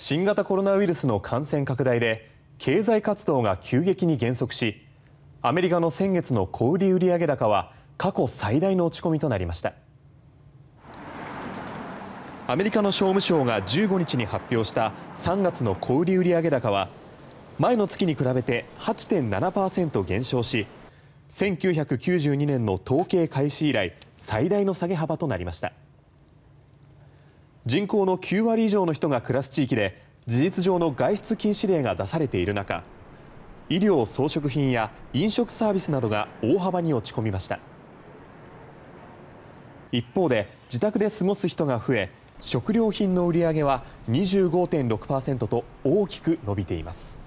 新型コロナウイルスの感染拡大で経済活動が急激に減速しアメリカの先月の小売売上高は過去最大の落ち込みとなりました。アメリカの商務省が15日に発表した3月の小売売上高は前の月に比べて8.7%減少し1992年の統計開始以来最大の下げ幅となりました。人口の9割以上の人が暮らす地域で事実上の外出禁止令が出されている中医療・装飾品や飲食サービスなどが大幅に落ち込みました。一方で自宅で過ごす人が増え食料品の売り上げは25.6%と大きく伸びています。